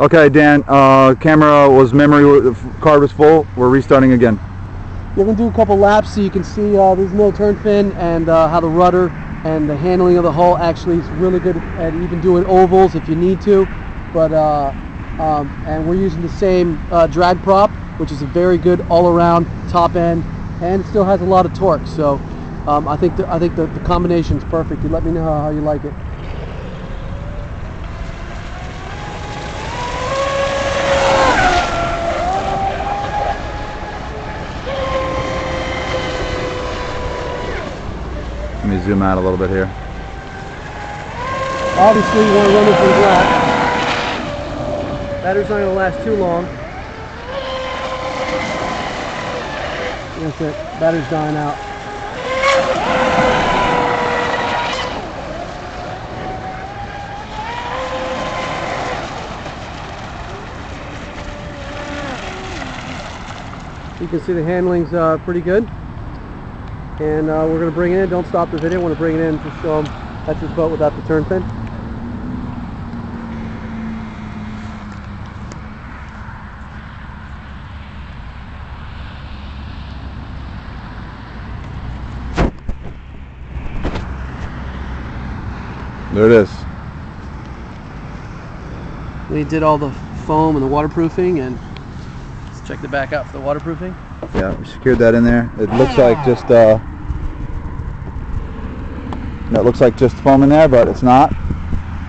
Okay, Dan, uh, camera was memory card was full. We're restarting again. We're gonna do a couple laps so you can see uh, there's no turn fin and uh, how the rudder and the handling of the hull actually is really good at even doing ovals if you need to. But uh, um, and we're using the same uh, drag prop, which is a very good all-around top end, and it still has a lot of torque. So um, I think the, I think the, the combination is perfect. You let me know how you like it. Let me zoom out a little bit here. Obviously, you want to run this in black. Battery's not going to last too long. That's it. Battery's dying out. You can see the handling's uh, pretty good. And uh, we're going to bring it in. Don't stop the video. I want to bring it in to show them that's his boat without the turn fin. There it is. We did all the foam and the waterproofing and let's check the back out for the waterproofing. Yeah, we secured that in there. It looks like just uh, that looks like just foam in there, but it's not.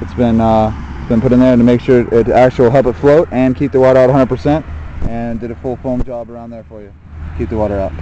It's been uh, been put in there to make sure it actually will help it float and keep the water out 100%, and did a full foam job around there for you. Keep the water out.